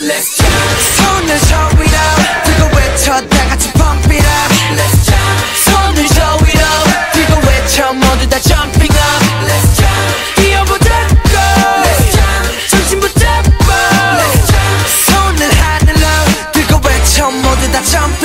Let's jump 손을 저 위로 들고 외쳐 다 같이 pump it up Let's jump 손을 저 위로 들고 외쳐 모두 다 jumping up Let's jump 뛰어보자 go Let's jump 정신 붙잡고 Let's jump 손을 하늘로 들고 외쳐 모두 다 jumping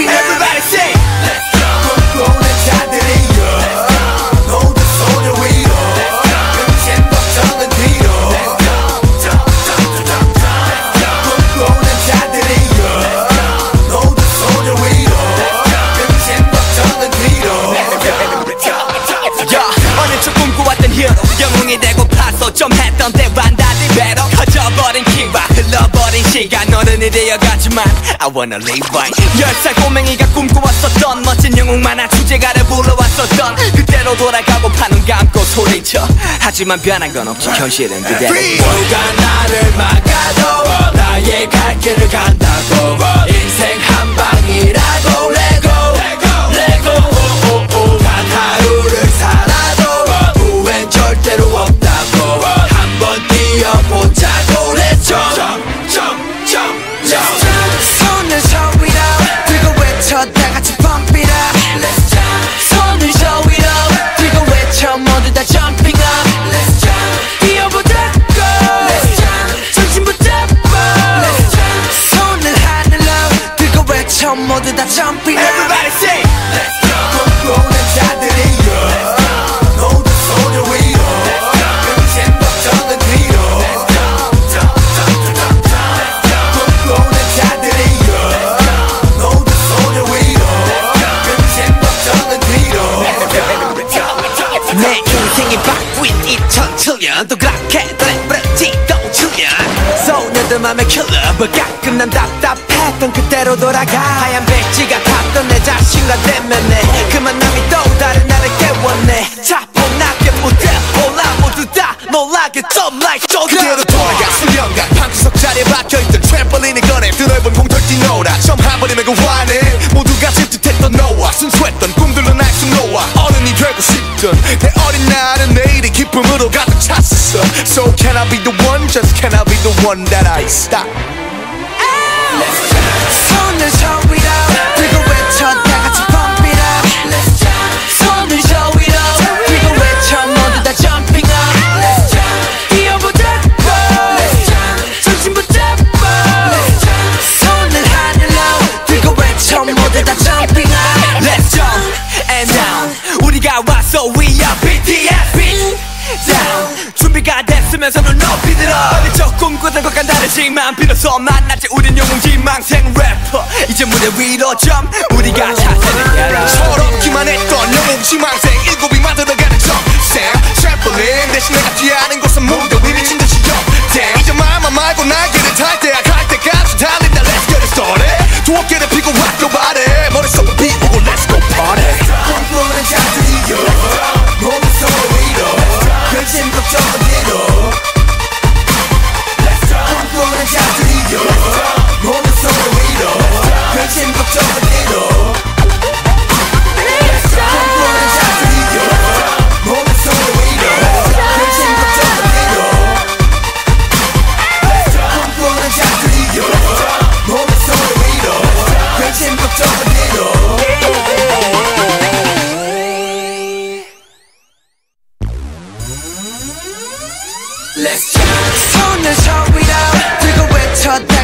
시간 어른이 되어가지만 I wanna live right 열살 꼬맹이가 꿈꿔왔었던 멋진 영웅 만화 주제가를 불러왔었던 그때로 돌아가고 파는 감고 소리쳐. 하지만 변한 건 없지. 현실은 그대로. 뭐가 나를 막아도 나의 갈 길을 간다고. 인생 한 방이라고 레고 2007년 또 그렇게 랩브레지도 7년 소녀들 맘에 킬러버 가끔 난 답답했던 그때로 돌아가. 하얀 배지가 탔던 내 자신과 대면해 그 만남이 또 다른 나를 깨웠네. 차분하게 무대 올라 모두 다 놀라게 좀 like 조금 그대로 돌아가 수년간 방구석 자리에 박혀있던 트램펄린을 꺼내. 드넓은 공터를 뛰노라 처음 한 번이면 그 화내 모두가 질투했던 너와 순수했던 꿈들로 날숨 놓아 어른이 되고 싶던 내 어린 날은 내일이 기쁨으로 가득 찼었어 So can I be the one? Just can I be the one that I stop? 손을 저 위로 됐으면 손을 높이 들어. 어릴 적 꿈꾸던 것과 다르지만 비로소 만났지. 우린 영웅 지 망생 래퍼. 이제 무대 위로 점. 우리가 차세를 열어 철없기만 했던 영웅 지 망생. 일곱이 만들어가는 점생 트램펄린. 대신 내가 뛰어하는 곳은 무대 위 미친 듯이 역대 이제 말만 말고 날개를 탈 때야. 갈 때까지 달린다. Let's get it started. 두 어깨를 펴고 rock your body 머릿속을 비우고 Let's go party Let's jump. 손을 저 위로 들고 외쳐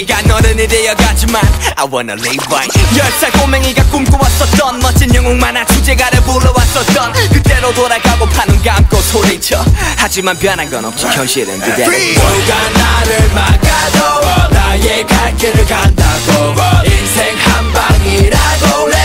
시간 어른이 되어가지만 I wanna live right. 열살 꼬맹이가 꿈꿔왔었던 멋진 영웅 만화 주제가를 불러왔었던 그때로 돌아가고 파는 감고 소리쳐. 하지만 변한 건 없지. 현실은 그대로. 뭐가 나를 막아도 나의 갈 길을 간다고. 인생 한 방이라고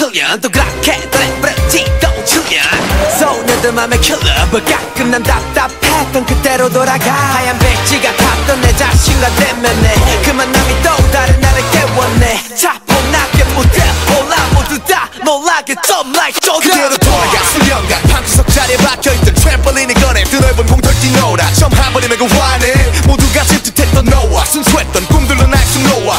2007년 또 그렇게 래브러지도 7년. 소녀들 맘에 킬러 but 가끔 난 답답했던 그때로 돌아가. 하얀 백지가 탔던 내 자신과 대면해 그 만 남이 또 다른 나를 깨웠네. 차분하게 무대 올라 모두 다 놀라게 좀 like 그대로 조금 돌아가. 수년간 방구석 자리에 박혀있던 트램펄린을 꺼내 드넓은 공터를 뛰놀아 처음 한 번 이면 그 화내 모두가 질투했던 너와 순수했던 꿈들로 날숨 놓아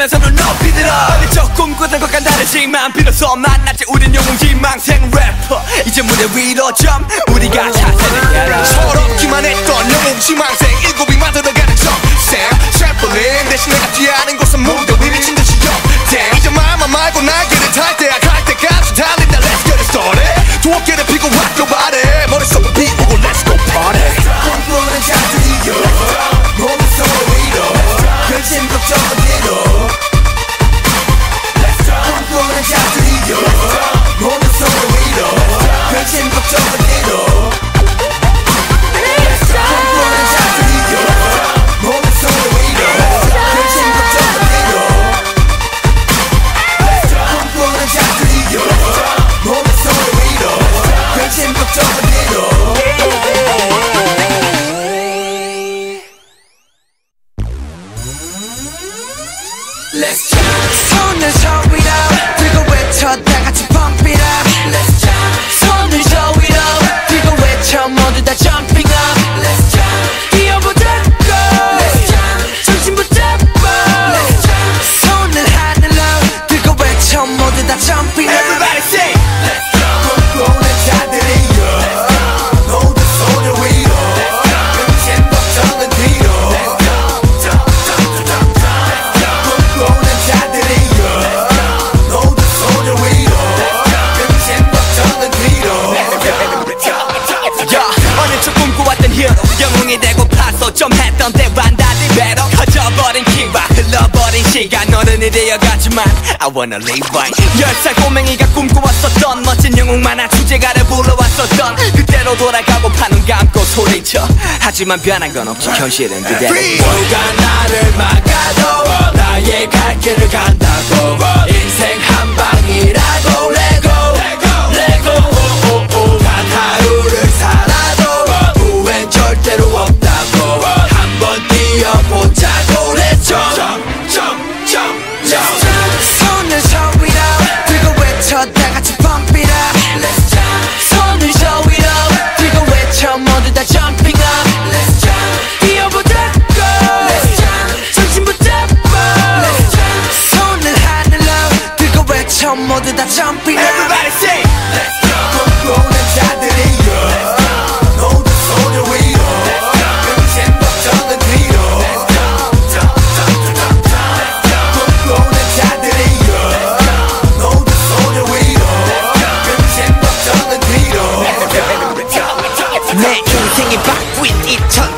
준비가 됐으면서는 높이 들어. 어리적 꿈꾸던 것과 다르지만 비로소 만났지. 우린 영웅지 망생 래퍼. 이제 무대 위로 jump. 우리가 차세는 야라. 서럽기만 했던 영웅지 망생 일곱이 만들어가는 정생 트램펄린 대신 내가 뛰어하는 곳은 무대 위 미친 듯이 역대 이제 말만 말고 날개를 탈 때야. 갈 때까지 달린다. Let's get it started. 두 어깨를 피고 학교 발에 머릿속을 비우고 Let's go party Let's jump 손을 저 위로 되어가지만 I wanna live right. 열살 꼬맹이가 꿈꿔왔었던 멋진 영웅 만화 주제가를 불러왔었던 그때로 돌아가고 파는 감고 소리쳐. 하지만 변한 건 없지. 현실은 그대로. 누가 나를 막아도 나의 갈 길을 간다고. 인생 한 방이라고 레고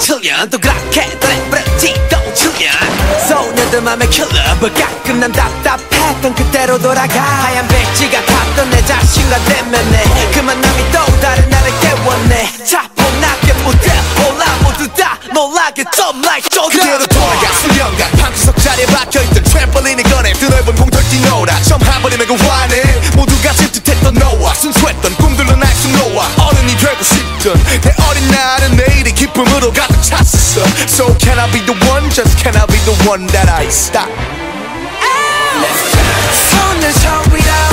2007년 또 그렇게 래브러지도 7년. 소녀들 맘에 킬러 but 가끔 난 답답했던 그때로 돌아가. 하얀 백지가 탔던 내 자신과 대면해 그 만남이 또 다른 나를 깨웠네. 차분하게 무대 올라 모두 다 놀라게 좀 like 그대로 조금 돌아가. 수년간 방구석 자리에 박혀있던 트램펄린을 꺼내 드 넓은 공터를 뛰놀아 처음 한 번 이면 그 화내 모두가 질투했던 너와 순수했던 꿈들로 날숨 놓아 되고 싶던 내 어린 날은 내일이 기쁨으로 가득 찼었어 So can I be the one just can I be the one that I stop 손을 저 위로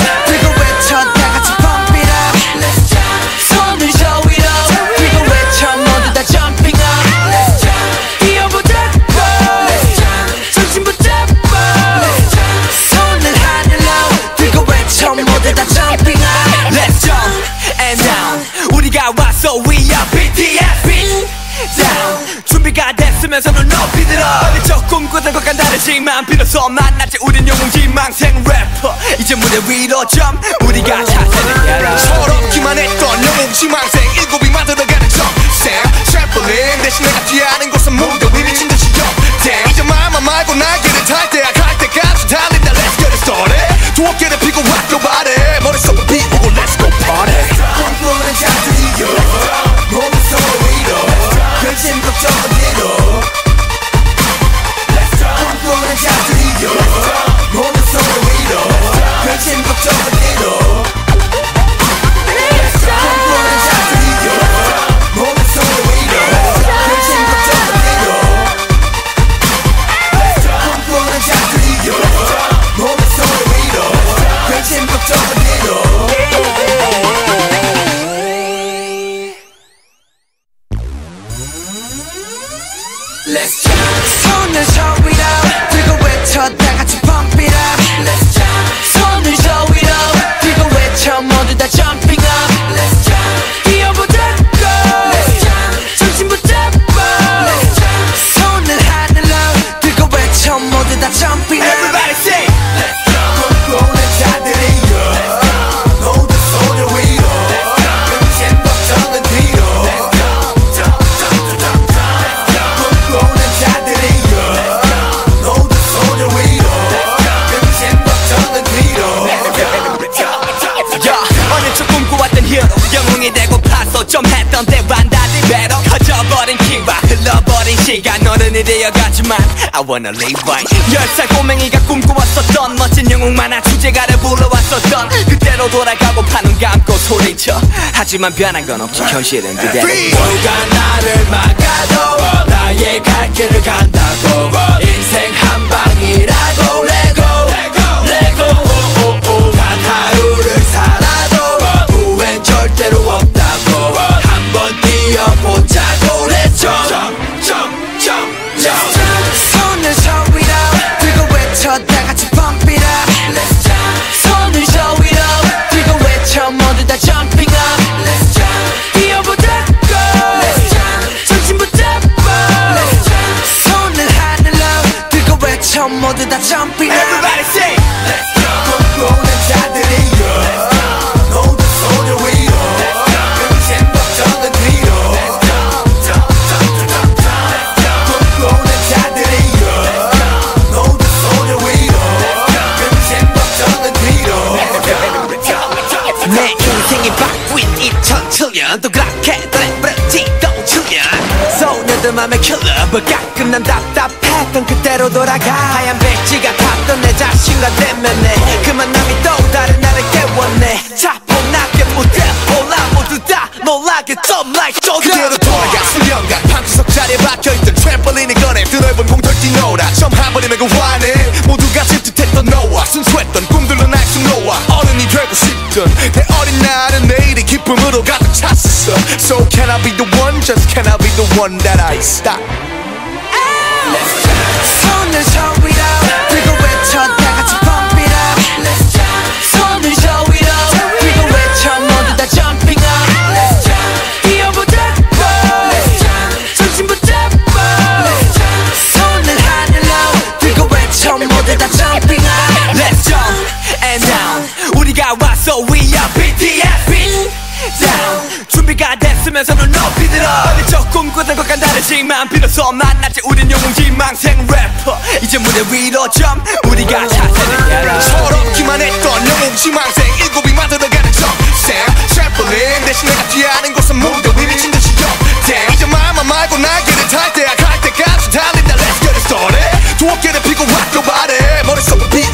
서눈 높이 들어. 어릴 적 꿈꾸던 것과 다르지만 비로소 만났지. 우린 영웅 지망생 래퍼. 이제 무대 위로 점 우리가 차세를 열어 서럽기만 했던 영웅 지망생. 일곱이 만들어가는 점생 셰플린 대신 내가 뒤하는 곳은 무대 위 미친 듯이 역대 이제 말만 말고 날개를 탈 때야. 갈 때까지 달린다. Let's get it started. 두 어깨를 피고 rock Let's jump. 손을 저 위로 들고 외쳐 다 어른이 되어가지만 I wanna live right. 열살 꼬맹이가 꿈꿔왔었던 멋진 영웅 만화 주제가를 불러왔었던 그때로 돌아가고 파는 감고 소리쳐. 하지만 변한 건 없지. 현실은 그대로. 뭐가 나를 막아도 나의 갈 길을 간다고. 인생 한 방이라고 레고. 레고. 단 하루를 살아도 후회는 절대로 없다고. 한번 뛰어보자고 2007년 또 그렇게 랩브레티도 7년 소녀들 맘에 킬러 but 가끔 난 답답했던 그때로 돌아가. 하얀 배지가 탔던 내 자신과 대면해 그 만 남이 또 다른 나를 깨웠네. 무대 올라 모두 다 놀라게 좀 like 그대로 조금 돌아가 수년간 방구석 자리에 박혀있던 트램펄린을 꺼내. 드넓은 공털 뛰놀아 처음 한 번이면 그 환해 모두가 질투했던 너와 순수했던 꿈들로 날숨 놓아 어른이 되고 싶던 내 어린 날은 내일이 기쁨으로 가득 찼어. So can I be the one? Just can I be the one that I stop? 손을 저 위로 됐으면서 눈 높이 들어. 어릴 적 꿈꾸던 것과 다르지만 비로소 만났지 우린 영웅 지망생 래퍼. 이제 무대 위로 점. 우리가 차세를 열어 서럽기만 했던 영웅 지망생. 일곱이 만들어가는 점생 셰플린. 대신 내가 뒤하는 곳은 무대 위 미친 듯이 역대 이제 말만 말고 날개를 탈 때야. 갈 때까지 달린다. Let's get it started. 두 어깨를 피고 rock your 머릿속을 비우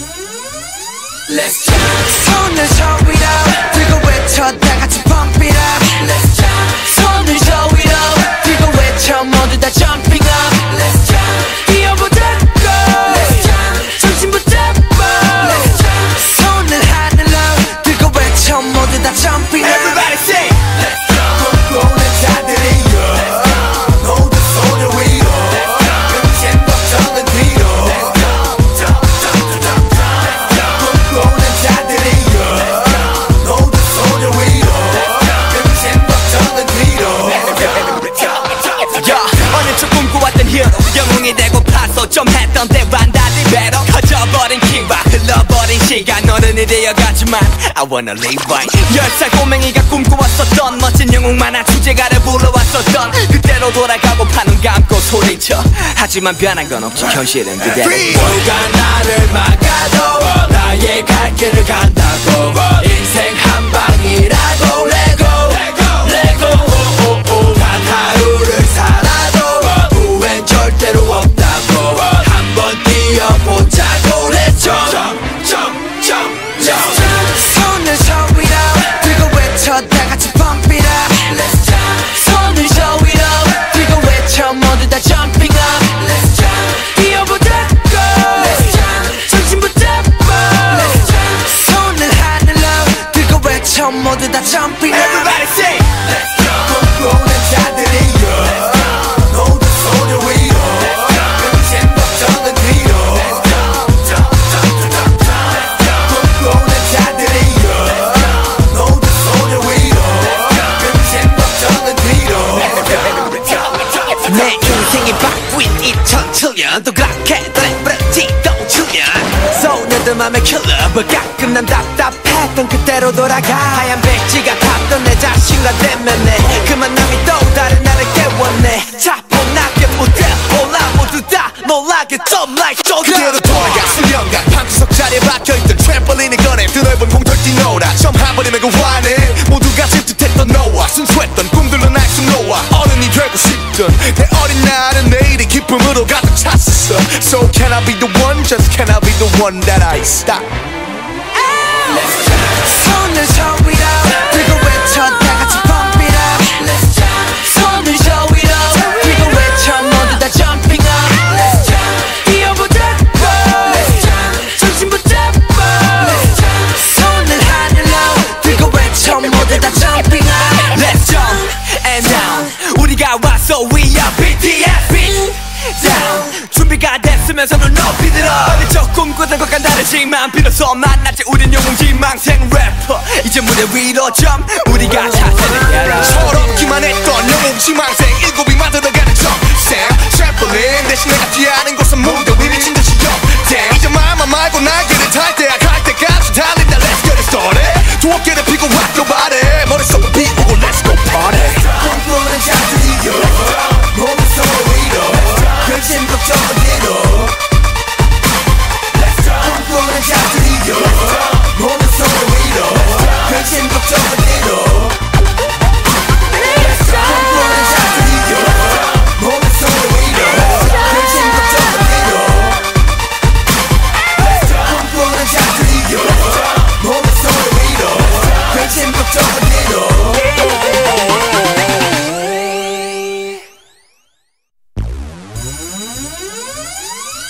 Let's just turn the show we 되어가지만 I wanna live right 열살 꼬맹이가 꿈꿔왔었던 멋진 영웅 만화 주제가를 불러왔었던 그때로 돌아가고 파는 감고 소리쳐. 하지만 변한 건 없지 현실은 그대로. 뭐가 나를 막아도 나의 갈 길을 간다고. 인생 한 방이라고. 한번 뛰어보자고. Jump 다 jumping up Everybody say Let's jump 꿈꾸는 자들이여 모두 손을 위로 근심 걱정은 뒤로 Let's jump jump jump jump jump 꿈꾸는 자들이여 모두 손을 위로 근심 걱정은 뒤로 내 인생이 바뀐 2007년 또 그렇게 랩브레지도 7년 소녀들 맘에 킬러 but 가끔 난 답답했던 그때로 돌아가. 하얀 배지가 탔던 내 자신과 대면해. 그 만남이 또 다른 나를 깨웠네. 차분하게 무대 올라. 모두 다 놀라게 좀 like 그대로 조금 돌아가. 수련가 방구석 자리에 박혀있던 트램펄린을 꺼내. 드넓은 공털 뛰놀아 처음 한 번이면 그 환해 모두가 질투했던 너와 순수했던 꿈들로 날숨 놓아. 어른이 되고 싶던 내 어린 날은 내 일이 기쁨으로 가득 찼었어 So can I be the one just can I be the one that I stop 손을 저 위 됐으면 손을 높이 들어. 어릴 적 꿈꾸던 것과 다르지만 비로소 만났지. 우린 영웅 희망생 래퍼. 이제 무대 위로 점 우리가 차세를 열어 철없기만 했던 영웅 지 망생 일곱이 만들어가는 정생 트램펄린 대신 내가 뛰어하는 곳은 무대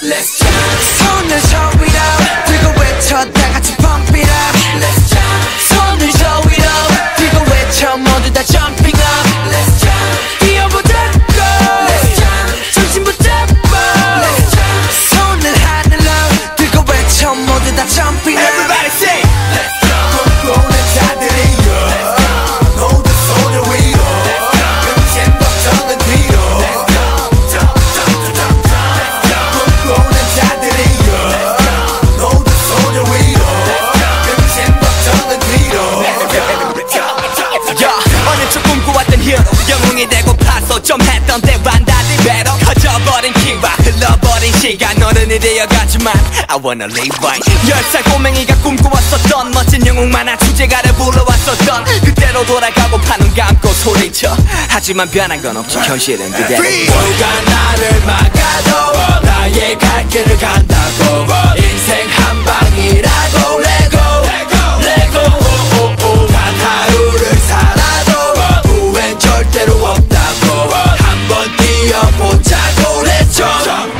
Let's jump 손을 저 위로 들고 외쳐 다 같이 pump it up Let's jump 손을 저 위로 들고 외쳐 모두 다 jumping up Let's jump 뛰어보자 go Let's jump 정신 붙잡고 Let's jump 손을 하늘로 들고 외쳐 모두 다 jumping up 어른이 되어가지만 I wanna live right. 열살 꼬맹이가 꿈꿔왔었던 멋진 영웅 만화 주제가를 불러왔었던 그때로 돌아가고 파는 감고 소리쳐. 하지만 변한 건 없지 현실은 그대로. 뭐가 나를 막아도 나의 갈 길을 간다고. 인생 한 방이라고 레고. 레고. 오오오 단 하루를 살아도 후회는 절대로 없다고. 한번 뛰어보자고 jump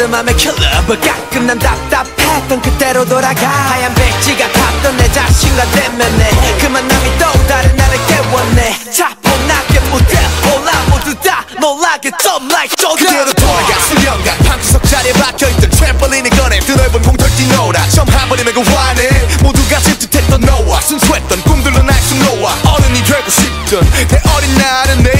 소녀들 맘에 킬러 but 가끔 난 답답했던 그때로 돌아가. 하얀 백지가 탔던 내 자신과 대면해 그 만 남이 또 다른 나를 깨웠네. 차분하게 무대 올라 모두 다 놀라게 좀 like 그대로 조금 돌아가. 수련가 방구석 자리에 박혀있던 트램펄린을 꺼내. 드 넓은 공터를 뛰노라. 처음 한 번이면 그 화내 모두가 질투했던 너와 순수했던 꿈들로 날숨 놓아 어른이 되고 싶던 내 어린 날은 내일이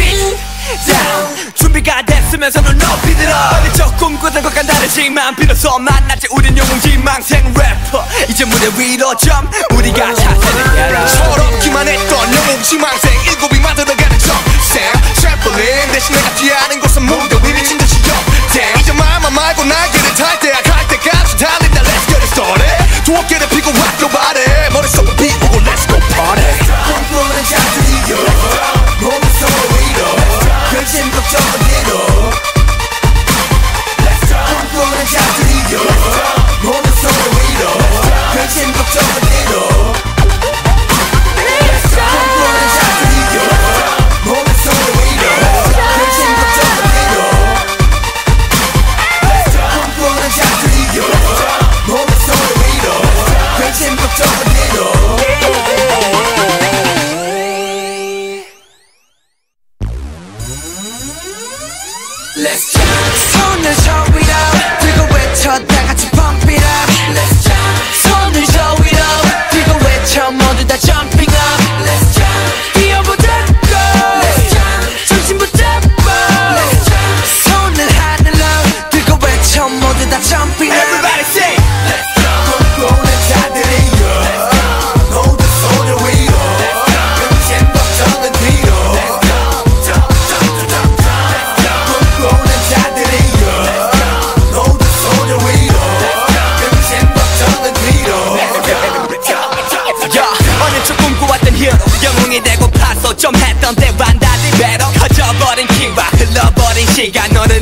준비가 됐으면 손을 높이 들어. 어릴 적 꿈꾸던 것과 다르지만 비로소 만났지 우린 영웅지망생 래퍼. 이제 무대 위로 점 우리가 차세를 열어. 서럽기만 했던 영웅지망생 일곱이 만들어가는 점생 트램펄린 대신 내가 뛰어하는 곳은 무대 위 미친 듯이 역대 이제 마음만 말고 날개를 탈 때야 Let's jump 손을 show it out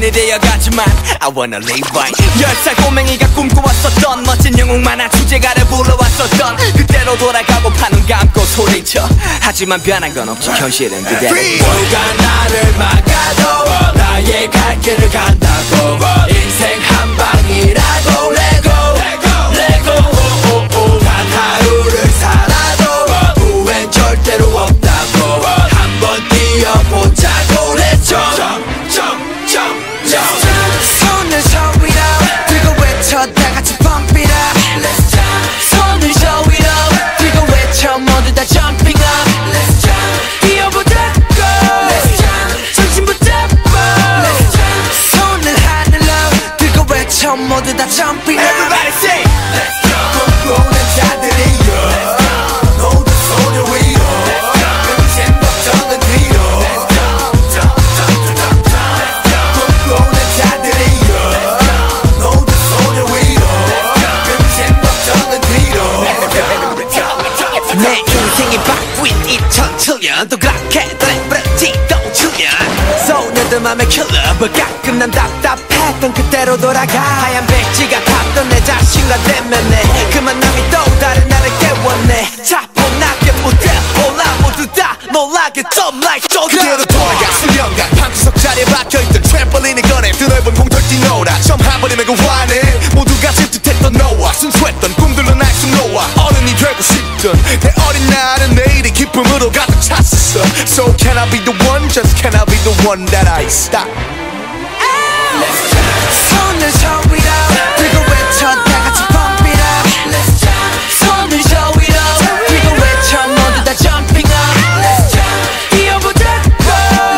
어른이 되어가지만 I wanna live right. 열살 꼬맹이가 꿈꿔왔었던 멋진 영웅 만화 주제가를 불러왔었던 그때로 돌아가고 파는 감고 소리쳐. 하지만 변한 건 없지. 현실은 그대로. 누가 나를 막아도 나의 갈 길을 간다고. 인생 한 방이라고 레고 레고. 단 하루를 살아도 후회는 절대로 없다고. 한번 뛰어보자고. Jump jumping Everybody say Let's jump 꿈꾸는 자들이여 모두 손을 위로 근심 걱정은 뒤로 꿈꾸는 자들이여 모두 손을 위로 근심 걱정은 뒤로 내 인생이 바뀐 2007년 또 그렇게 노래부르지도 출연 소녀들 맘에 킬러 but 가끔 난 답답했던 그때로 돌아가. 하얀 백지가 탔던 내 자신과 대면해. 그 만남이 또 다른 나를 깨웠네 차분하게 무대 올라 모두 다 놀라게 좀 like 그대로 조금 돌아가. 수련가 방구석 자리에 박혀있던 트램펄린을 꺼내. 드 넓은 공터를 뛰노라 처음 한 번이면 그 화내 모두가 질투했던 너와 순수했던 꿈들로 날숨 놓아 어른이 되고 싶던 내 어린 날은 내 일이 기쁨으로 가득 찼었어 So can I be the one just can I be the one that I stop 손을 show it out 들고 외쳐 다 같이 pump it up Let's jump 손을 show it out 들고 외쳐 모두 다 jumping up Let's jump 뛰어보자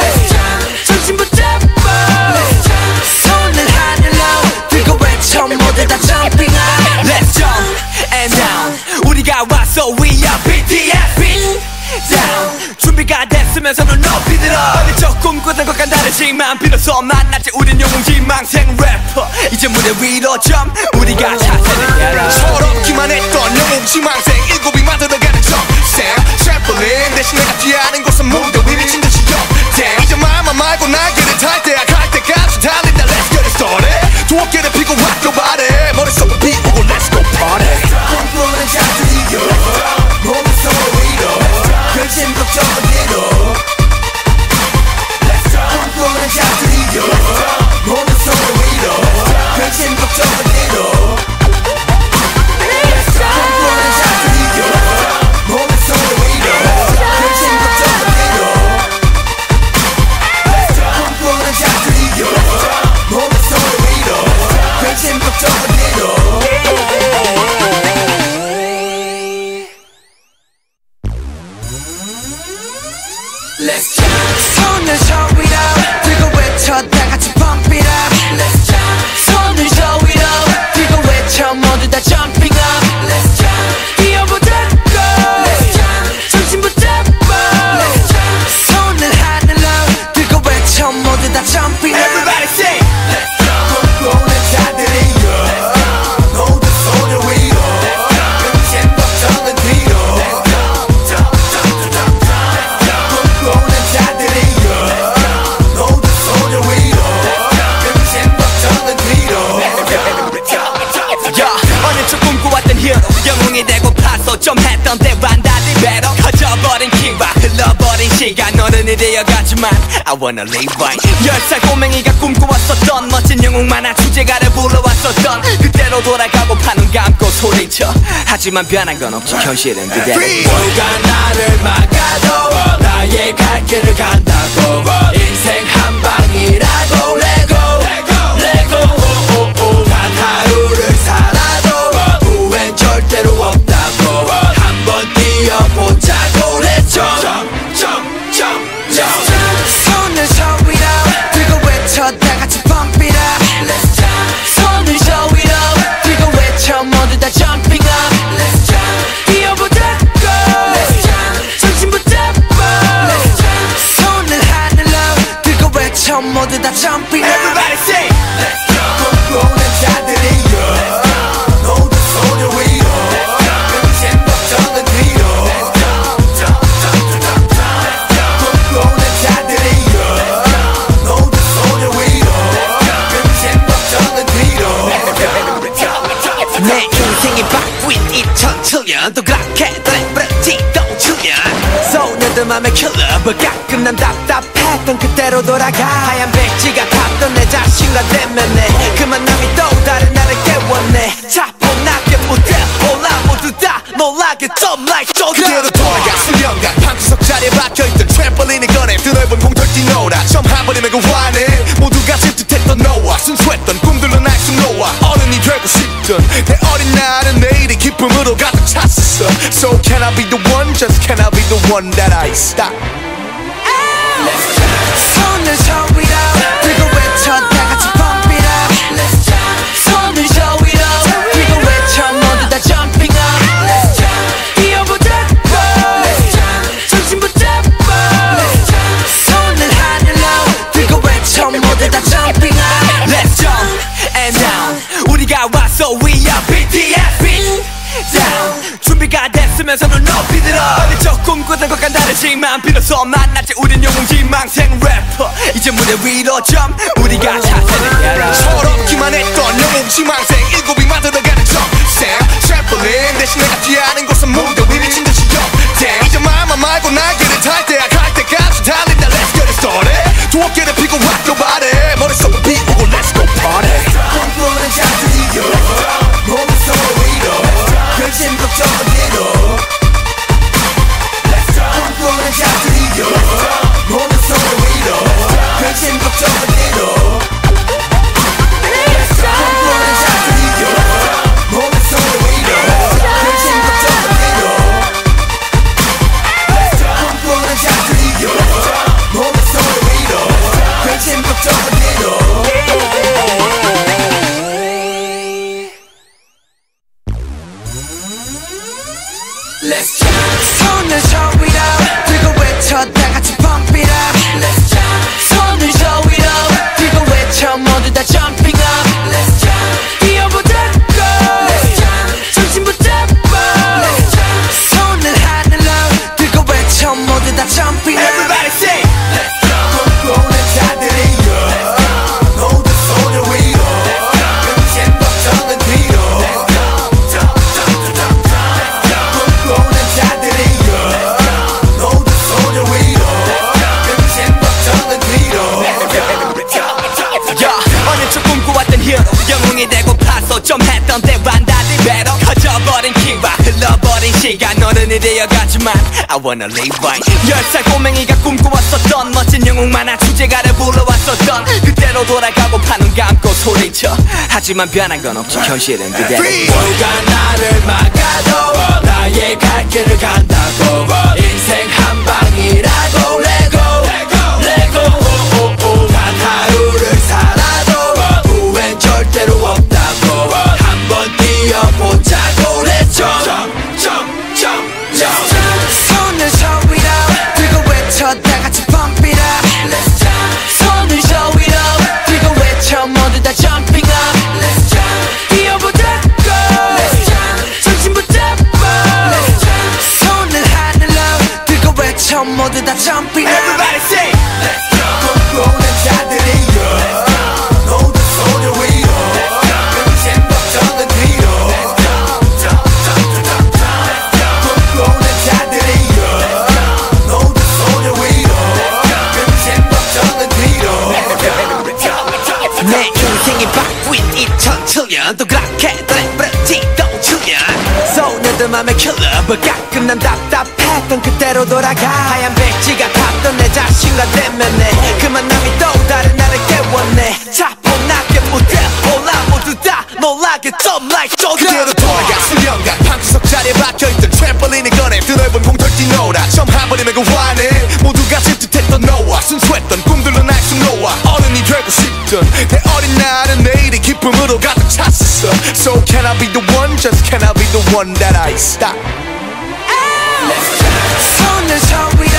Let's jump 정신 붙잡아 Let's jump 손을 하늘로 들고 외쳐 모두 다 jumping up Let's jump and down 우리가 왔어 we are BTS beat down 준비 준비가 됐으면 손을 높이 들어. 어릴 적 꿈꾸던 것과 다르지만 비로소 만났지. 우린 영웅지 망생 래퍼. 이제 무대 위로 점 우리가 차세를 열어 서럽기만 했던 영웅지 망생. 일곱이 만들어 가는 점쌤 셰플린 대신 내가 뒤하는 곳은 무대 위 미친 듯이 역대 이제 마마 말고 날개를 탈때 Let's jump 손을 되어가지만 I wanna live right. 열살 꼬맹이가 꿈꿔왔었던 멋진 영웅 만화 주제가를 불러왔었던 그때로 돌아가고 파는 감고 소리쳐. 하지만 변한 건 없지 현실은 그대로. 뭐가 나를 막아도 나의 갈 길을 간다고. 인생 한 방이라고 절대로 없다고. 한번 뛰어보자고 jump 외쳐 모두 다 jumping up. Everybody say Let's jump. 꿈꾸는 자들이여 모두 손을 위로 근심 걱정은 뒤로 꿈꾸는 자들이여 모두 손을 위로 근심 걱정은 뒤로 내 인생이 바뀐 2007년 또 그렇게 랩브레티도 7년 소녀들 맘에 킬러버 가끔 난 답답했던 그때로 돌아가. 하얀 배지가 탔던 내 자신과 대면해. 그 만남이 또 다른 나를 깨웠네. 차분하게 무대 올라. 모두 다 놀라게 좀 like 그대로 조금 돌아가. 수년간 방구석 자리에 박혀있던 트램펄린을 꺼내. 드넓은 공털 뛰놀아 처음 한 번이면 그 환해 모두가 질투했던 너와 순수했던 꿈들로 날숨 놓아. 어른이 되고 싶던 내 어린 날은 내 일이 기쁨으로 가득 찼었어 So can I be the one, just can I be the one that I stop 손을 저 위로 down 준비가 됐으면 손을 높이 들어. 어릴 적 꿈꾸던 것과 다르지만 비로소 만났지. 우린 영웅지망생 래퍼. 이제 무대 위로 점 우리가 차세를 열어 서럽기만 했던 영웅지망생 일곱이 만들어가는 점쌤 셰플린 대신 내가 뒤하는 곳은 무대 위 미친 듯이 역대 이제 마마 말고 날개를 탈때 Let's dance. 되어가지만 I wanna live right. 열살 꼬맹이가 꿈꿔왔었던 멋진 영웅 만화 주제가를 불러왔었던 그때로 돌아가고 파는 감고 소리쳐. 하지만 변한 건 없지 현실은 그대로. 누가 나를 막아도 나의 갈 길을 간다고. 인생 한 방이라고 레고. 레고. 오오오 단 하루를 살아도 후회는 절대로 없다고. 한번 뛰어보자고 그랬 jumping up Everybody say 꿈꾸는 자들이여 모두 손을 위로 근심 걱정은 뒤로 꿈꾸는 자들이여 모두 손을 위로 근심 걱정은 뒤로 내 인생이 바뀐 2007년 또 그렇게 래브레티도 출연 소녀들 맘에 킬러 but 가끔 난 답답했던 그때로 돌아가. 하얀 백지가 탔던 내 자신과 대면해. 그 만남이 또 다른 나를 깨웠네 차분하게 무대. 올라 모두 다 놀라게 좀 like 그대로 조금 돌아가. 수년간 방구석 자리에 박혀있던 트램펄린을 꺼내. 드넓은 공털 뛰놀아 처음 한 번이면 그 화내 모두가 질투했던 너와 순수했던 꿈들로 날숨 놓아. 어른이 되고 싶던 내 어린 날은 내일이 기쁨으로 가득 찼었어 So can I be the one? Just can I be the one that I stop 손을 저 위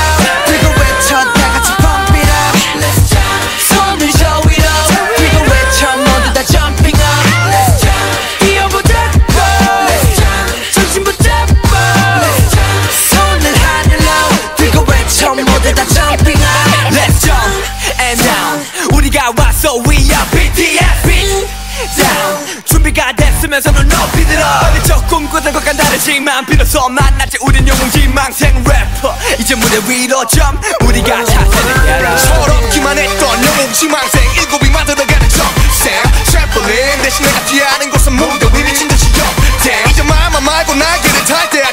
준비가 됐으면 손을 높이 들어. 어릴 적 꿈꾸던 것과 다르지만 비로소 만났지. 우린 영웅 지망생 래퍼. 이제 무대 위로 점 우리가 차세를 열어 서럽기만 했던 영웅 지망생 일곱이 만들어가는 점생 트램펄린 대신 내가 뛰어하는 곳은 무대 위 미친 듯이 역대 이제 마음만 말고 날개를 탈 때야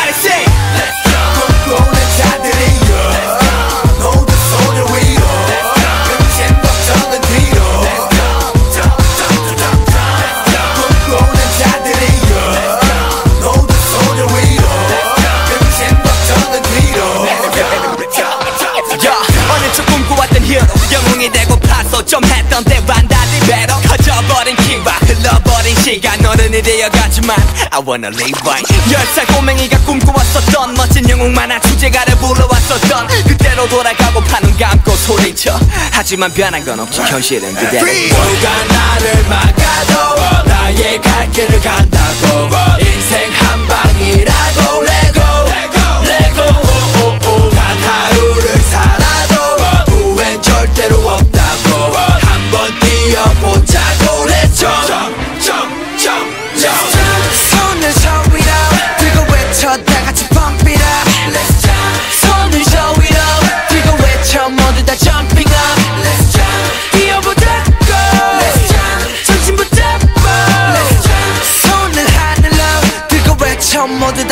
시간 어른이 되어가지만 I wanna live right 열살 꼬맹이가 꿈꿔왔었던 멋진 영웅 만화 주제가를 불러왔었던 그때로 돌아가고 파는 감고 소리쳐. 하지만 변한 건 없지. 현실은 그대로. 누가 나를 막아도 나의 갈 길을 간다고. 인생 한 방이라고. 레고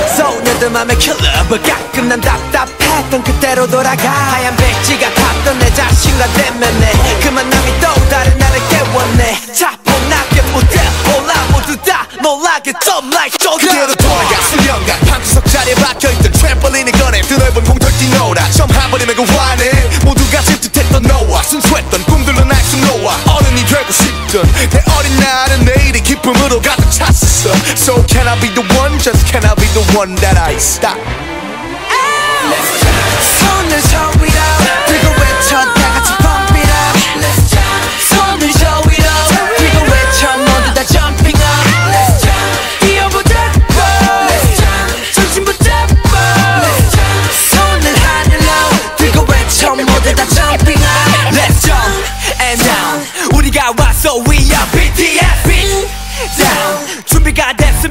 면 소녀들 맘에 킬러 가끔 난 답답했던 그때로 돌아가. 하얀 백지가 탔던 내 자신과 대면해 그 만남이 또 다른 나를 깨웠네. 차분하게 무대 올라 모두 다 놀라게 좀 like 조금 돌아가. 수련간 자리에 박혀있던 트램펄린을 꺼내 드넓은 공터를 뛰노라. 처음 한 번이면 그 화내. 모두가 질투했던 너와 순수했던 꿈들로 날숨 놓아 어른이 되고 싶던 내 어린 날은 내일이 기쁨으로 가득 찼어. So can I be the one? Just can I be the one that I stop? 손을 show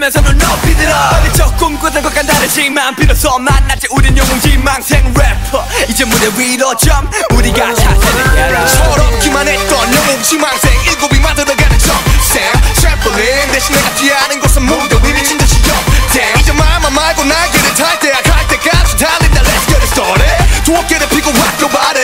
됐으면 손을 높이 들어 어리적 꿈꾸던 것과 다르지만 비로소 만났지 우린 영웅지 망생 래퍼. 이제 무대 위로 jump. 우리가 차세는 열어 서럽기만 했던 영웅지 망생. 일곱이 만들어가는 점생 트램펄린 대신 내가 뛰어하는 곳은 무대 위 미친 듯이 역대 이제 말만 말고 날개를 탈 때야. 갈 때까지 달린다. Let's get it started. 두 어깨를 피고 학교 발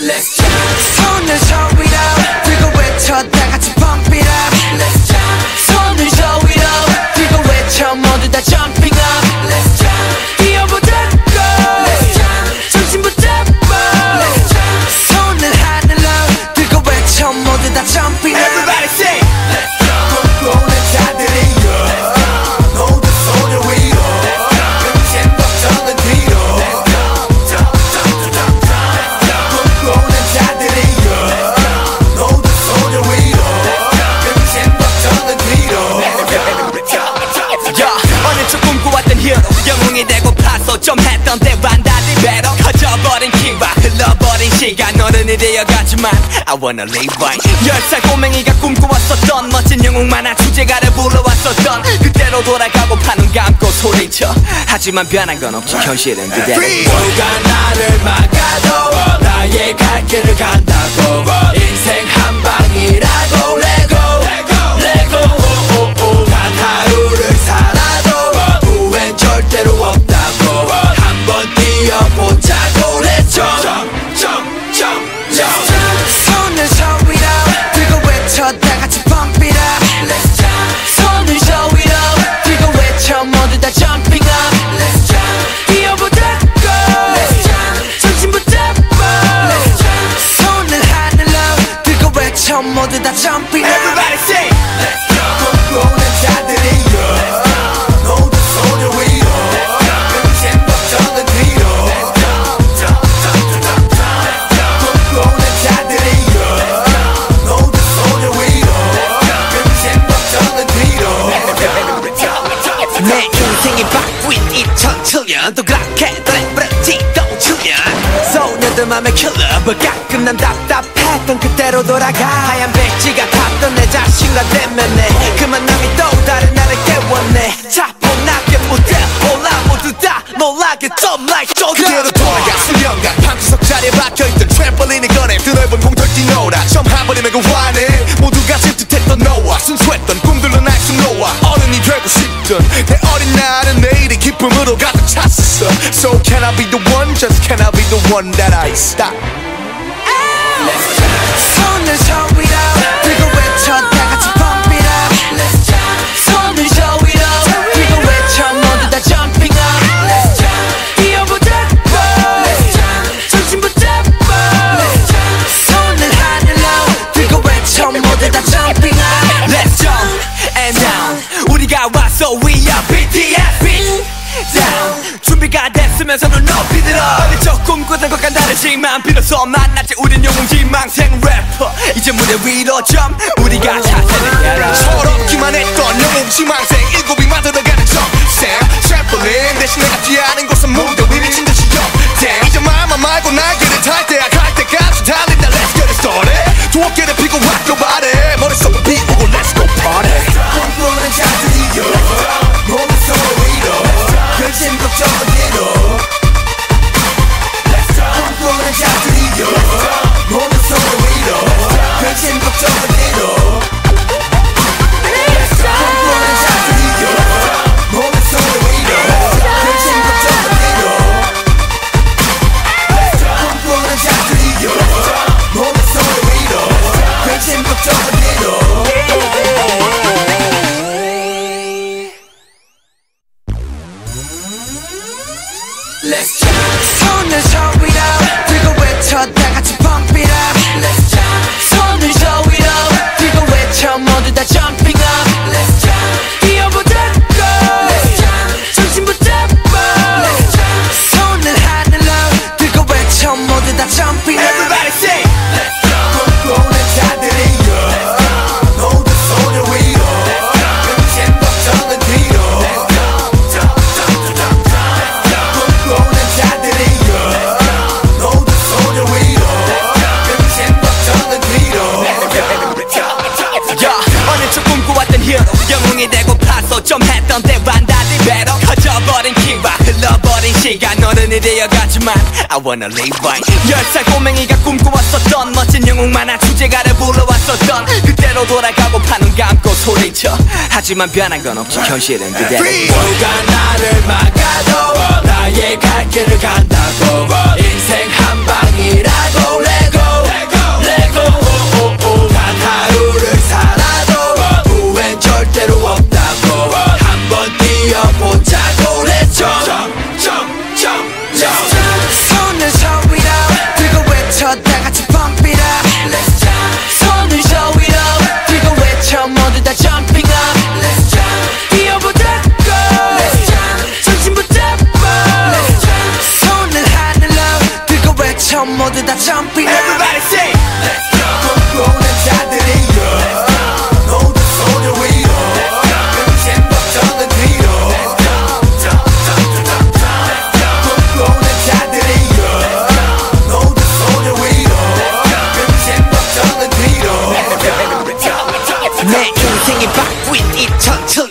Let's jump 손을 show it out 들고 외쳐 다 같이 pump it up Let's jump 손을 show it out 들고 외쳐 모두 다 jumping 시간 어른이 되어가지만 I wanna live right. 열살 꼬맹이가 꿈꿔왔었던 멋진 영웅 만화 주제가를 불러왔었던 그때로 돌아가고 파는 감고 소리쳐. 하지만 변한 건 없지. 현실은 그대로. 누가 나를 막아도 나의 갈 길을 간다고. 인생 한 방이라고 2007년 또 그렇게 노래부르지 또 추면 소녀들 맘에 킬러 가끔 난 답답했던 그때로 돌아가 하얀 백지가 탔던 내 자신과 대면해 그 만남이 또 다른 나를 깨웠네. 차분하게 무대 올라. 모두 다 놀라게 좀 like 그대로 돌아가. 수련간 방구석 자리에 박혀있던 트램펄린을 꺼내. 드넓은 공터를 뛰노라. 처음 한 번이면 그 화내. 모두가 질투했던 너와 순수했던 꿈들로 날숨 놓아. 어른이 되고 싶던 내 어린 날은 내일이 기쁨으로 가득 찼어. So can I be the one? Just can I be the one that I stop? 손을 show BTS Beat down. 준비가 됐으면 손을 높이 들어. 어릴 적 꿈꾸던 것과 다르지만 비로소 만났지 우린 영웅지 망생 래퍼. 이제 무대 위로 점 우리가 차세를 열어 철없기만 했던 영웅 지 망생 일곱이 만들어가는 정생 트램펄린 대신 내가 뛰어하는 곳은 무대 위 미친 듯이 역대 이제 마음만 말고 날개를 탈 때야. 갈 때까지 달린다. Let's get it started. 두어깨를 피고 rock Let's jump 손을 저 위로 들고 외쳐 다 같이 pump it up Let's jump 손을 저 위로 들고 외쳐 모두 다 jumping 시간 어른이 되어가지만 I wanna live right. 열살 꼬맹이가 꿈꿔왔었던 멋진 영웅 만화 주제가를 불러왔었던 그때로 돌아가고 파는 감고 소리쳐. 하지만 변한 건 없지 현실은 그대로. 누가 나를 막아도 나의 갈 길을 간다고. 인생 한 방이라고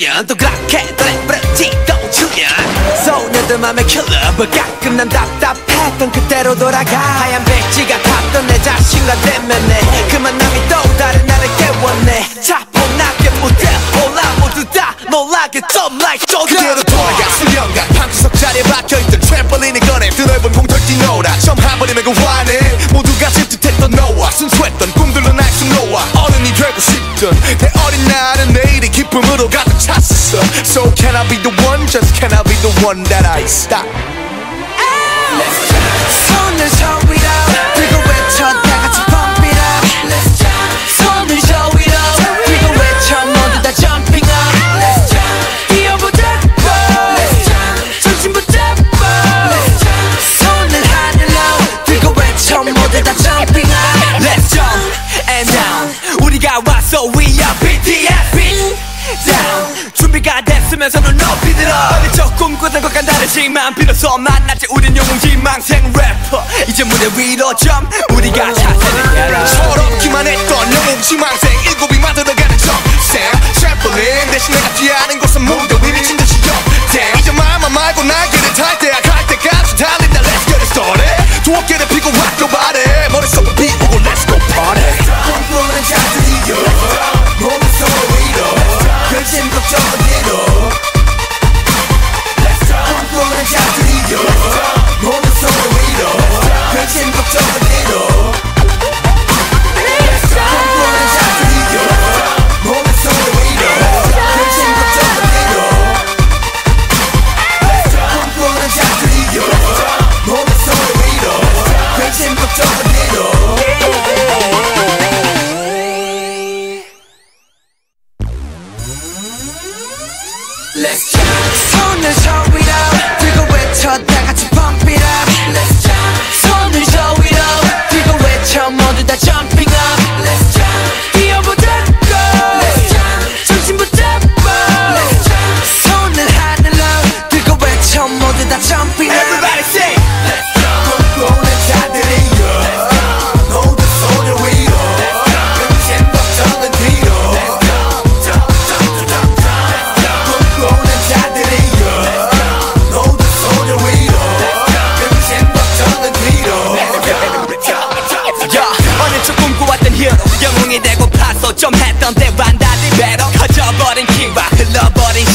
2007년 또 그렇게 랩브레지도 7년 소녀들 맘에 킬러 but 가끔 난 답답했던 그때로 돌아가. 하얀 백지가 탔던 내 자신과 대면에 그 만남이 또 다른 나를 깨웠네. 차분하게 무대 올라 모두 다 놀라게 좀 like 그대로 조금 돌아가. 수련가 방구석 자리에 박혀있던 트램펄린을 꺼내. 드넓은 공털 뛰놀아 처음 한 번 이면 그 환해 모두가 질투했던 너와 순수했던 꿈들로 날숨 놓아 되고 싶던 내 어린 날은 내일이 기쁨으로 가득 찼었어 So can I be the one just can I be the one that I stop 손을 저 위 됐으면 손을 높이 들어. 어릴 적 꿈꾸던 것과 다르지만. 비로소 만났지 우린 영웅지 망생 래퍼. 이제 무대 위로 점 우리가 차세를 열어 철없기만 했던 영웅 지 망생 일곱이 만들어가는 정생 트램펄린 대신 내가 뛰어하는 곳은 무대 위 미친 듯이 역대 이제 마음만 말고 날개를 탈 때야. 갈 때까지 달린다. Let's get it started. 두어깨를 피고 rock your body 머릿속을 비우고 Let's go party Let's jump 손을 저 위로 들고 외쳐 다 같이 pump it up Let's jump 손을 저 위로 들고 외쳐 모두 다 jumping up Let's jump 뛰어보자 go Let's jump 정신 붙잡고 Let's jump 손을 하늘로 들고 외쳐 모두 다 jumping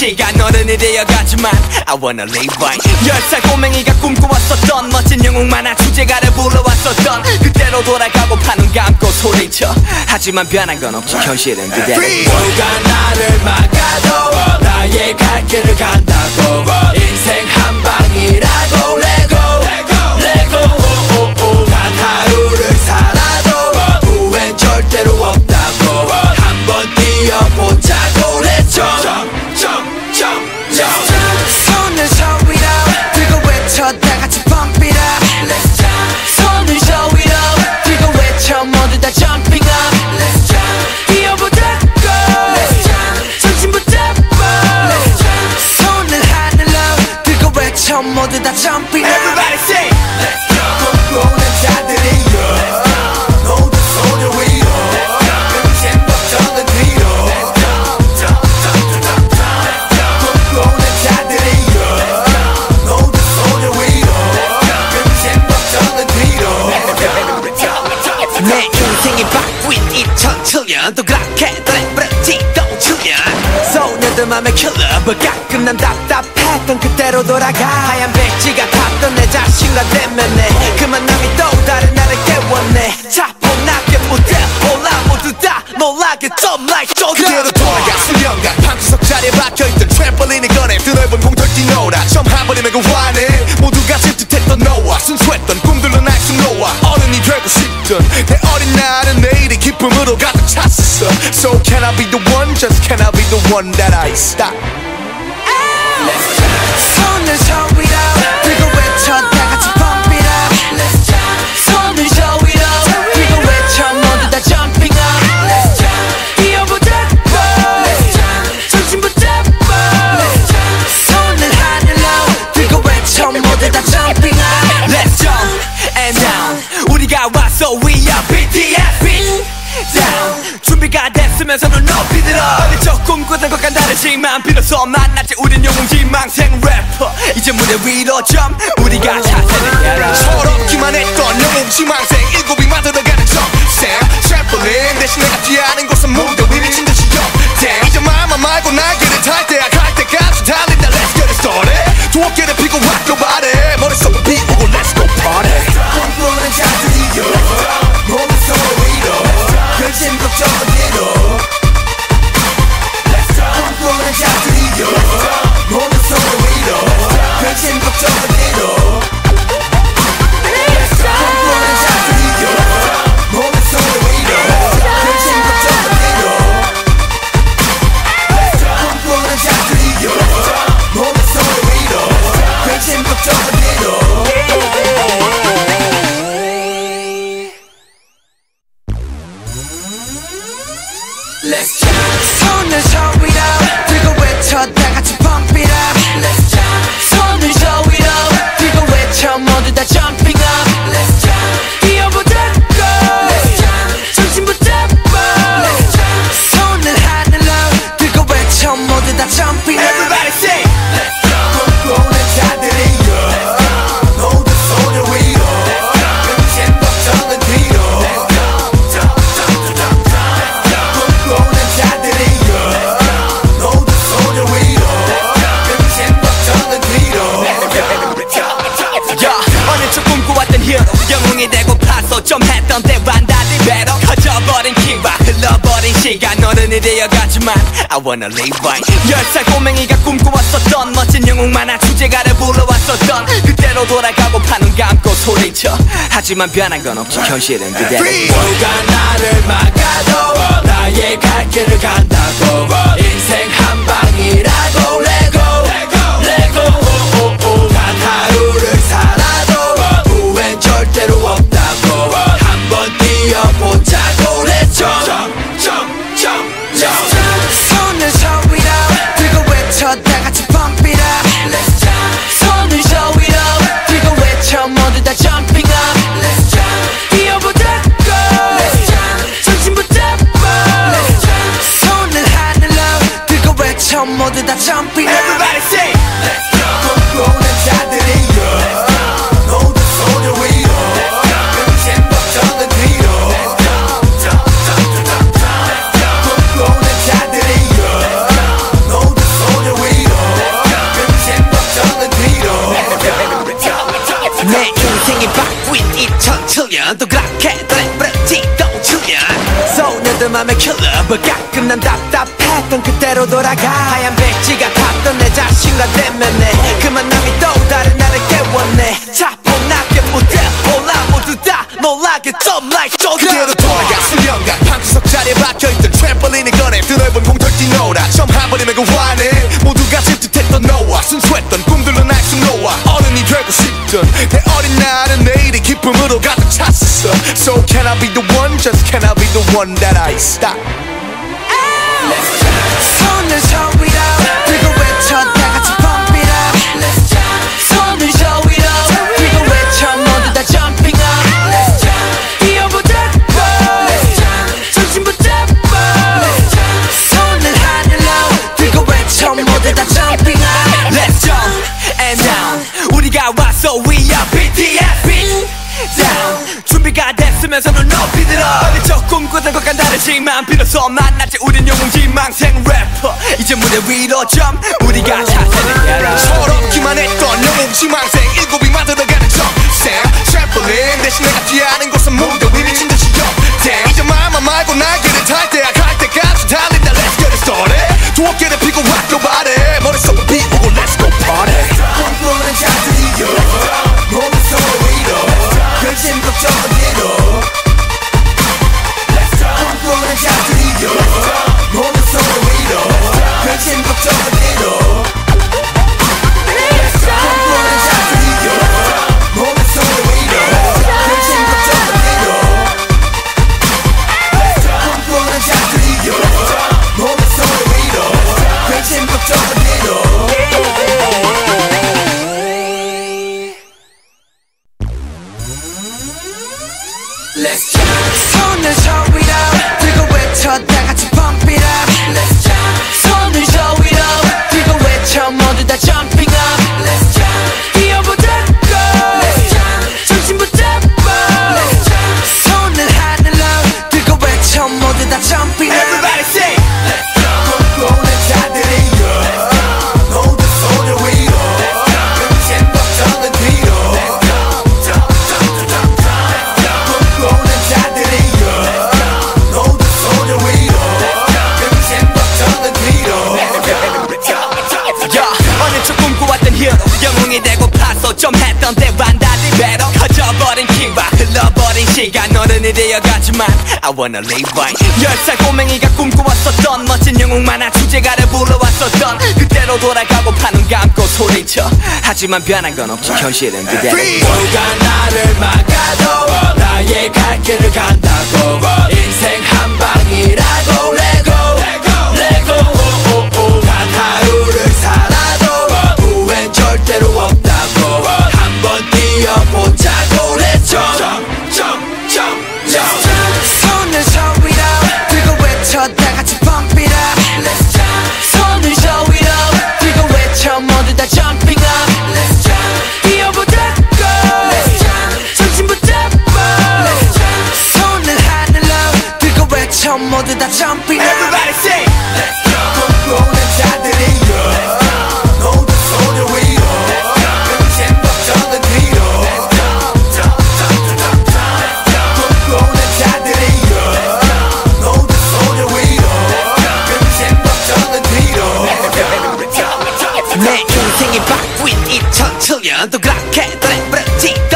시간 어른이 되어가지만 I wanna live right. 열살 꼬맹이가 꿈꿔왔었던 멋진 영웅 만화 주제가를 불러왔었던 그때로 돌아가고 파는 감고 소리쳐. 하지만 변한 건 없지. 현실은 그대로. 누가 나를 막아도 나의 갈 길을 간다고. 인생 한 방이라고 레고 2007년 또 그렇게 래브러지도 7년 소녀들 맘에 킬러 but 가끔 난 답답했던 그때로 돌아가. 하얀 백지가 탔던 내 자신과 대면해 그 만남이 또 다른 나를 깨웠네. 차분하게 무대 올라 모두 다 놀라게 좀 like 그대로 조금 돌아가 수련가 방구석 자리에 박혀있던 트램펄린을 꺼내. 드 넓은 공터를 뛰노라 처음 한 번 이면 그 화내. 모두가 질투했던 너와 순수했던 꿈들로 날숨 놓아 되고 싶던 내 어린 날은 내일이 기쁨으로 가득 찼었어 So can I be the one just can I be the one that I stop 손을 저 위 준비가 됐으면서는 높이 들어 어릴 적 꿈꾸던 것과 다르지만 비로소 만났지. 우린 영웅 지 망생 래퍼. 이제 무대 위로 점. 우리가 차세를 열어 서럽기만 했던 영웅 지 망생. 일곱이 만들어가는 점생 트램펄린 대신 내가 뛰어하는 곳은 무대 위 미친 듯이 역대 이제 말만 말고 날개를 탈 때야. 갈 때까지 달린다. Let's get it started. 두 어깨를 피고 발에 머릿속은 비우고 Let's go party Let's jump 손을 저위 시간 어른이 되어가지만 I wanna live right. 열살 꼬맹이가 꿈꿔왔었던 멋진 영웅 만화 주제가를 불러왔었던 그때로 돌아가고 파는 감고 소리쳐. 하지만 변한 건 없지. 현실은 그대로. 누가 나를 막아도 나의 갈 길을 간다고. 인생 한 방이라고 2007년 또 그렇게 래브러지도 7년 소녀들 맘에 킬러 but 가끔 난 답답했던 그때로 돌아가 하얀 배지가 탔던 내 자신과 대면해 그 만남이 또 다른 나를 깨웠네. 차분하게 무대 올라 모두 다 놀라게 좀 like 그대로 조금 돌아가. 수년간 방구석 자리에 박혀있던 트램펄린을 꺼내 드 넓은 공털 뛰놀아 처음 한 번이면 그 환해 모두가 질투했던 너와 순수했던 꿈들로 날숨 놓아 어른이 되고 싶던 내 어린 나는 내일이 기쁨으로 가득 찼어 So can I be the one just can I be the one that I stop 손을 저 위로 됐으면 손을 높이 들어. 어릴 적 꿈꾸던 것과 다르지만 비로소 만났지. 우린 영웅 지망생 래퍼. 이제 무대 위로 jump. 우리가 차세를 열어 서럽기만 했던 영웅 지망생. 일곱이 만들어가는 정생 트램펄린 대신 내가 뛰어하는 곳은 무대 위 미친 듯이 역대 이제 마음만 말고 날개를 탈 때야. 갈 때까지 달린다. Let's get it started. 두 어깨를 피고 학교 발에 머릿속을 비우고 Let's go party Let's dance. I wanna live right 열살 꼬맹이가 꿈꿔왔었던 멋진 영웅 만화 주제가를 불러왔었던 그때로 돌아가고 파는 감고 소리쳐. 하지만 변한 건 없지 현실은 그대로. 누가 나를 막아도 나의 갈 길을 간다고. 인생 한 방이라고 레고 레고. 오오오. 단 하루를 살아도 후회는 절대로 없 다 jumping. Everybody say 걱정은 뒤로. 꿈꾸는 자들이여 모두 손을 위로 근심 걱정은 뒤로. 내 인생이 바뀐 2007년 또 그렇게 7년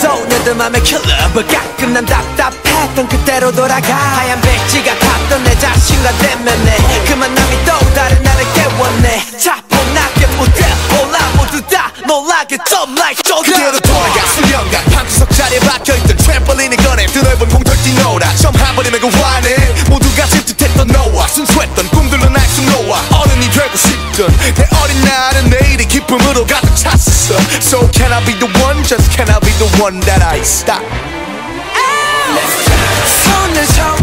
소녀들 맘에 킬러 가끔 난 답답했던 그때로 돌아가. 하얀 배 지가 탔던 내 자신과 대면해 그 만남이 또 다른 나를 깨웠네. 차분하게 무대 올라 모두 다 놀라게 좀 like 그대로 조금 돌아가 수년간 방구석 자리에 박혀있던 트램펄린을 꺼내. 드넓은 공털 뛰놀아 처음 한 번이면 그 환해 모두가 질투했던 너와 순수했던 꿈들로 날숨 놓아 어른이 되고 싶던 내 어린 나는 내일이 기쁨으로 가득 찼어. So can I be the one? Just can I be the one that I stop? 손을 Let's 저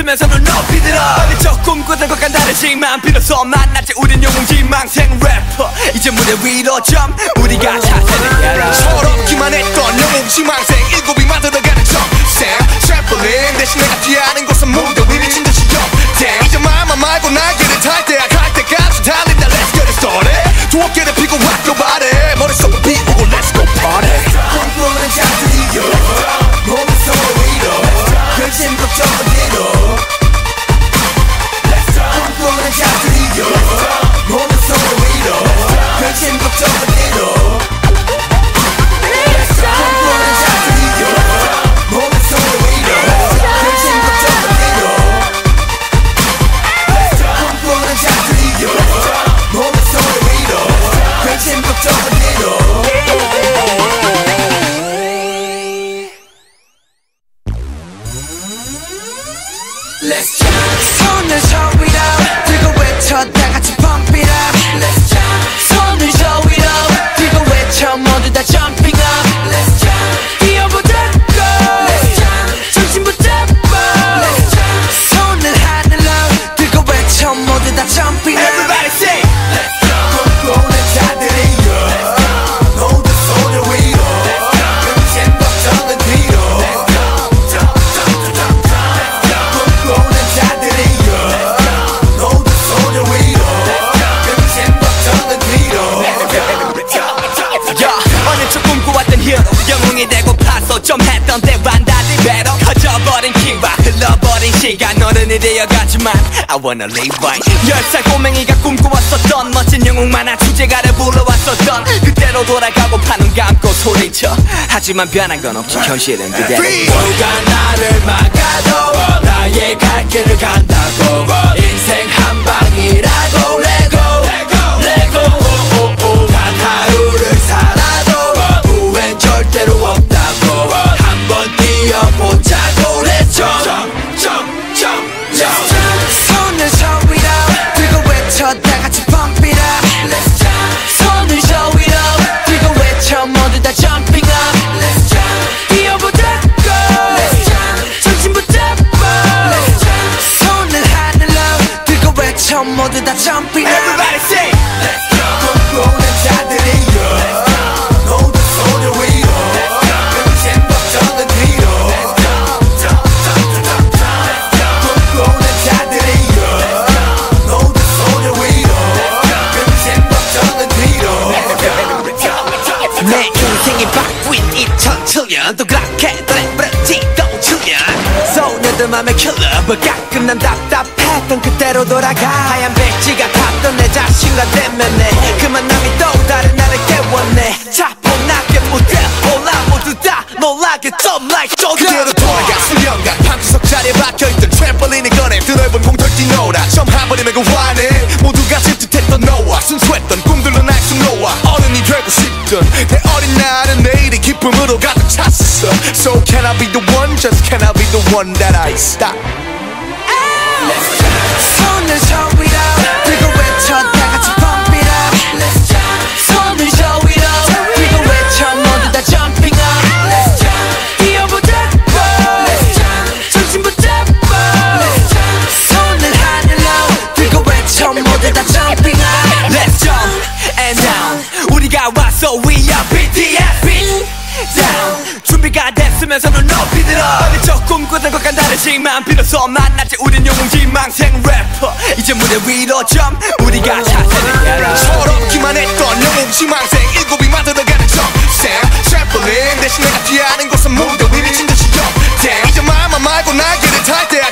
됐으면 손을 높이 들어. 어릴 적 꿈꾸던 것과 다르지만 비로소 만났지. 우린 영웅지망생 래퍼. 이제 무대 위로 점 우리가 차세를 열어 서럽기만 했던 영웅 지망생 일곱이 만들어가는 점생 셰플링 대신 내가 뛰어하는 곳은 무대 위 미친 듯이 역대 이제 말만 말고 날개를 탈 때야. 갈 때까지 달린다. Let's get it started. 두 어깨를 피고 Let's jump 손을 저 위로 들고 외쳐 다 같이 pump it up Let's jump 손을 저 위로 들고 외쳐 모두 다 jumping up Let's jump 뛰어보자 go Let's jump 정신 붙잡아 Let's jump 손을 하늘로 들고 외쳐 모두 다 jumping up 되어 가지만 I wanna live right. 열살 꼬맹이가 꿈꿔왔었던 멋진 영웅 만화 주제가를 불러왔었던 그때로 돌아가고 파는 감고 소리쳐. 하지만 변한 건 없지. 현실은 그대로. 누가 나를 막아도 나의 갈 길을 간다고. 인생 한 방이라고 레고 레고. 오오오. 단 하루를 살아도 후회는 절대로 없다 jumping up Everybody say Let's jump 꿈꾸는 자들이여 모두 손을 위로 근심 걱정은 뒤로 꿈꾸는 자들이여 모두 손을 위로 근심 걱정은 뒤로 내 인생이 바뀐 2007년 또 그렇게 랩브레지도 7년 소녀들 맘에 킬러 뭐 가끔 난 답답했던 그때로 돌아가. 하얀 백지가 탔던 내 자신과 대면해 그 만 남이 또 다른 나를 깨웠네. 차분하게 무대 올라 모두 다 놀라게 좀 like 그대로 조던 돌아가. 수년간 방구석 자리에 박혀있던 되고 싶던 내 어린 날은 내일이 기쁨으로 가득 찼어 So can I be the one? Just can I be the one that I stop? 손을 저 위 웃으면서 눈 높이 들어. 빨리 저 꿈꾸던 것과 다르지만 비로소 만났지. 우린 용웅지망생 래퍼. 이제 무대 위로 점 우리가 차세는 서럽기만 했던 용웅지망생. 일곱이 만들어가는 점쌤 트래플링 대신 내가 뛰어는 곳은 무대 위 미친 듯이 영. 이제 마음만 말고 날개를 탈 때야.